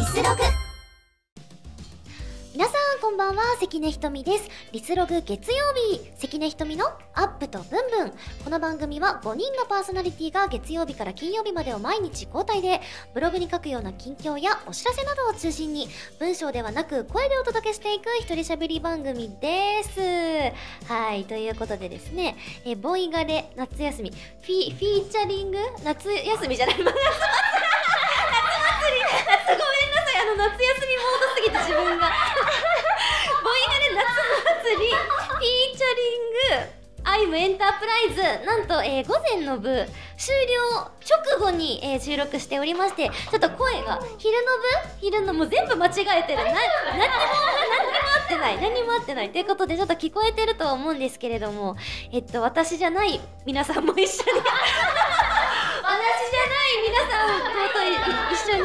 リスログ皆さんこんばんは関根ひとみです。リスログ月曜日関根ひとみのアップとブンブン。この番組は5人のパーソナリティが月曜日から金曜日までを毎日交代でブログに書くような近況やお知らせなどを中心に文章ではなく声でお届けしていく一人喋り番組です。はいということでですねえボイガレ夏休み。フィフィーチャリング？夏休みじゃない 夏祭り夏ごめんなさいあの夏休みモードすぎて自分がボイガレ夏祭りフィーチャリングアイムエンタープライズなんと、えー午前の部終了直後に、えー収録しておりましてちょっと声が昼の部？昼のもう全部間違えてる。な何にも何にも合ってない。何にも合ってない。ということでちょっと聞こえてるとは思うんですけれどもえっと 私じゃない皆さんも一緒に。私じゃない皆さんと一緒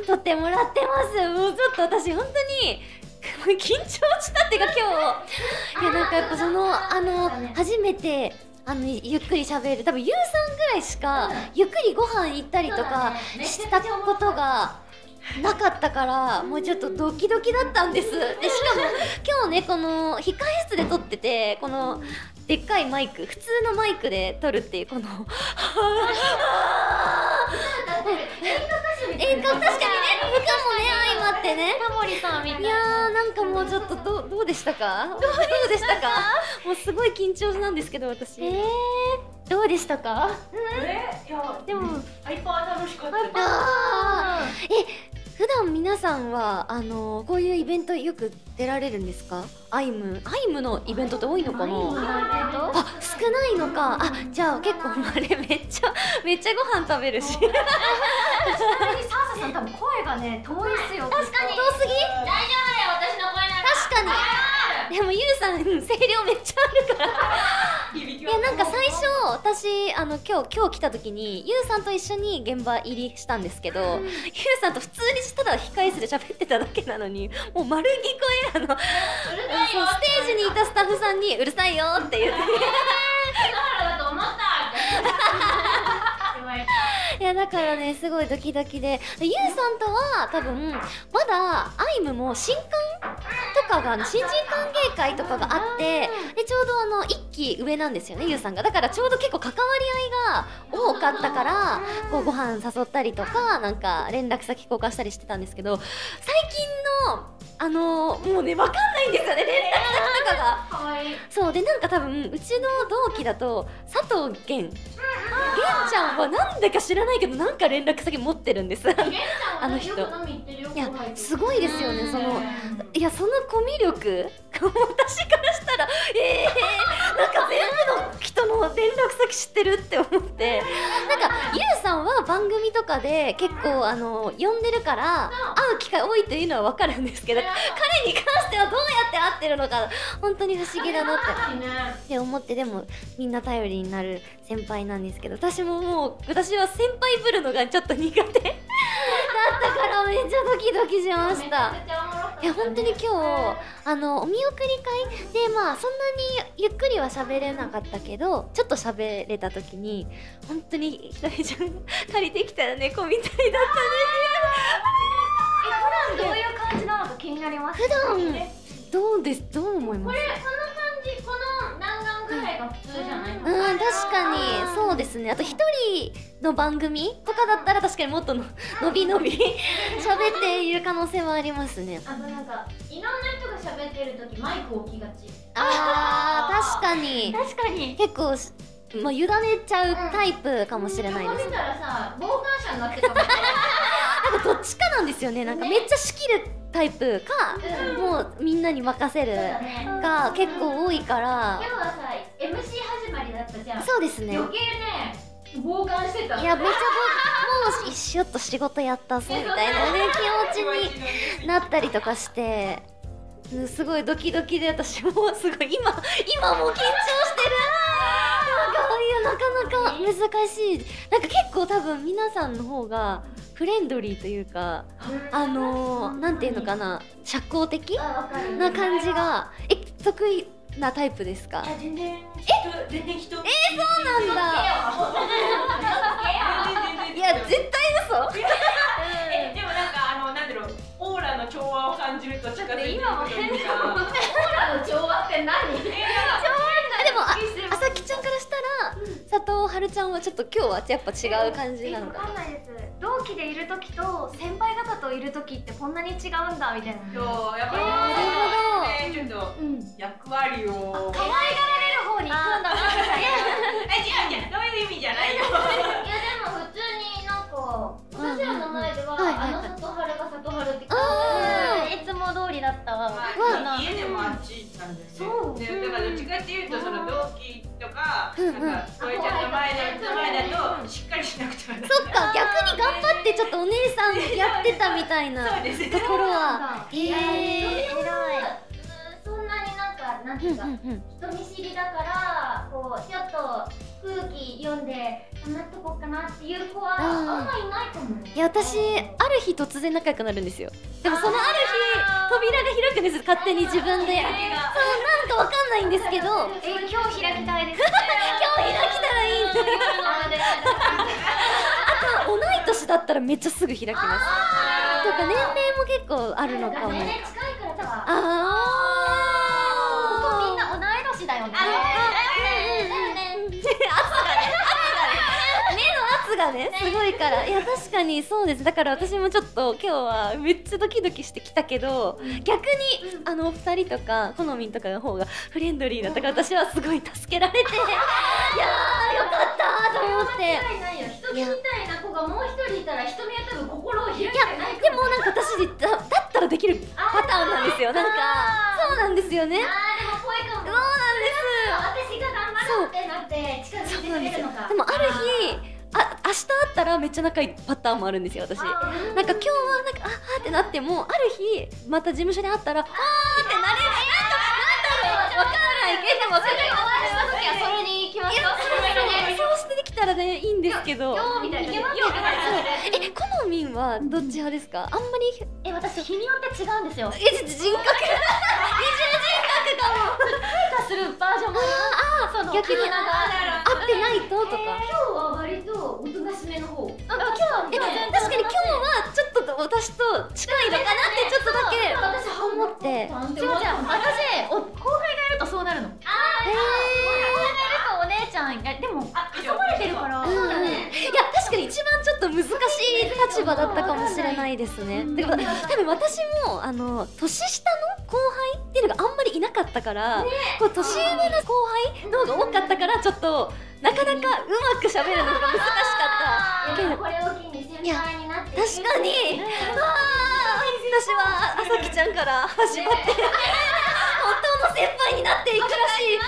に撮ってもらってます。もうちょっと私本当に 緊張したっていうか今日。いやなんかやっぱそのあの初めてあのゆっくり喋る。多分ゆうさんぐらいしかゆっくりご飯行ったりとかしたことがなかったからもうちょっとドキドキだったんです。でしかも 今日ねこの控え室で撮っててこのでっかいマイク普通のマイクで撮るっていうこの演歌 確かに。ね歌もね相まってね。タモリさんみたいいやーなんかもうちょっとどうどうでしたか？どうでしたか？もうすごい緊張なんですけど私。えー、どうでしたか？えいやでもハイパー楽しかった。え普段皆さんはあのこういうイベントよく出られるんですか？アイム？アイムのイベントって多いのかな？あ少ないのか。あじゃあ結構あれめっちゃ めっちゃご飯食べるし。ちなみにサーサさん多分声がね遠いっすよ確かに。遠すぎ大丈夫だよ私の声なんか。確かにでもゆうさんうん声量めっちゃあるから。いやなんか最初私あの今日今日来た時にゆうさんと一緒に現場入りしたんですけど、ゆうさんと普通にただ控え室で喋ってただけなのにもう丸聞こえあの。ステージにいたスタッフさんに「うるさいよ」って言って。いやだからねすごいドキドキで。ゆうさんとは多分まだアイムも新刊とかが新人歓迎会とかがあってでちょうどあの1期上なんですよねゆうさんが。だからちょうど結構関わり合いが多かったからこうご飯誘ったりとかなんか連絡先交換したりしてたんですけど最近のあのもうね分かんないんですよね。連絡先とかが。そうでなんか多分うちの同期だと佐藤源源ちゃんはなんだか知らないけどなんか連絡先持ってるんです。あの人。いやすごいですよねそのうん。いやそのコミュ力。私からしたらえー、なんか全部の人の連絡先知ってるって思って。なんかゆうさんは番組とかで結構あの呼んでるから会う機会多いというのは分かるんですけど彼に関してはどうやって会ってるのか本当に不思議だなって。って思ってでもみんな頼りになる先輩なんですけど私ももう私は先輩ぶるのがちょっと苦手。だったからめっちゃドキドキしました。いや本当に今日あのお見送り会でまあそんなにゆっくりは喋れなかったけどちょっと喋れた時に本当にひとりちゃんが借りてきたら猫みたいだっ普ます。普段どうです？どう思います？これこの感じこの弾丸ぐらいが普通じゃないうん確かに。そうですね。あと一人の番組とかだったら確かにもっとの伸び伸び 喋っている可能性はありますね。あとなんかいろんな人が喋ってる時マイク置きがち。あー確かに。確かに。結構しまあ、委ねちゃうタイプかもしれないです。見たらさ傍観者になってたもんねなんかどっちかなんですよね。なんかめっちゃ仕切るタイプか、うん。もうみんなに任せるが結構多いから。今日はさ MC 始まりだったじゃん。そうですね。余計ね傍観してたいやめっちゃもう一緒と仕事やったぞみたいなね気持ちになったりとかしてうんすごいドキドキで私もすごい今今もう緊張してる。なんかいやなかなか難しい。なんか結構多分皆さんの方がフレンドリーというかあのー、なんていうのかな社交的な感じがえ得意なタイプですか？全然え全然人。えそうなんだ。いや絶対嘘。えでもなんかあのなんだろうオーラの調和を感じると近づいて今も変だオーラの調和って何？でもあさきちゃんからしたら、うん、佐藤春ちゃんはちょっと今日はやっぱ違う感じなのかな、えー同期でいる時と先輩方といる時ってこんなに違うんだみたいな。そうやっぱえりねちょっとうん。役割を。可愛がられる方に行くんだな。みたいなえ違う違うそういう意味じゃないよ。いやでも普通になんか私らの前では、はいはいはいあの里春が里春ってあいつも通りだったわ。まあ家でもあっちなんですよ。そう。ねだからどっちかっていうとその同期とかうんうん。なんかそっか逆に頑張ってちょっとお姉さんやってたみたいなところは。へえうんそんなになんかなんていうか、人見知りだからこうちょっと空気読んで話っとこうかなっていう子はうん。あんまいないと思う、いや私ある日突然仲良くなるんですよ。でもそのある日扉が開くんです勝手に自分で。そうなんかわかんないんですけど。今日え今日開きたいです。開きたらいいんだよあと同い年だったらめっちゃすぐ開きます。とか年齢も結構あるのかも。年齢近いからさ。ああみんな同い年だよねがね。すごいから。いや確かにそうです。だから私もちょっと今日はめっちゃドキドキしてきたけど逆にあのお二人とか好みんとかの方がフレンドリーだったから私はすごい助けられて いやーよかったと思って。人見みたいな子がもう一人いたら瞳は多分心を開いていやないでもなんか私だだったらできるパターンなんですよなんか。そうなんですよね。あーでもぽいかも。そうなんです。私が頑張ろうってなって近づいてくれるのか。でもある日日会ったらめっちゃ仲いいパターンもあるんですよ私。なんか今日はなんかああってなってもある日また事務所で会ったらあーってなれる。なんだろうわからない。けどわかる時はそれに行きます。いやそうしてできたらねいいんですけど。今日みたいなえ好みんはどっち派ですか？あんまりえ私日によって違うんですよ。え人格。二重人するバージョンもあその逆に合ってないととか今日は割とおとなしめの方あ今日え確かに今日はちょっと私と近いのかなってちょっとだけ私思って違う違う私お後輩がいるとそうなるの後輩がいるとお姉ちゃんがでも挟まれてるからうんうんいや確かに一番ちょっと難しい立場だったかもしれないですね。てか多分私もあの年下のかったから、こう年上の後輩の方が多かったからちょっとなかなかうまく喋るのが難しかった。けどこれを機に先輩になって確かに、あー私はあさきちゃんから始まって本当の先輩になっていくらしい。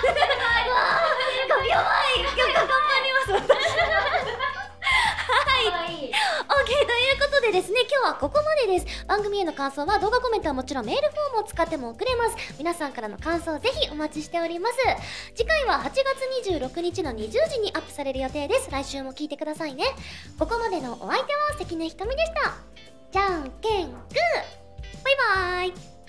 ここまでです。番組への感想は動画コメントはもちろんメールフォームを使っても送れます。皆さんからの感想ぜひお待ちしております。次回は8月26日の20時にアップされる予定です。来週も聞いてくださいね。ここまでのお相手は関根ひとみでした。じゃんけんグー。バイバーイ。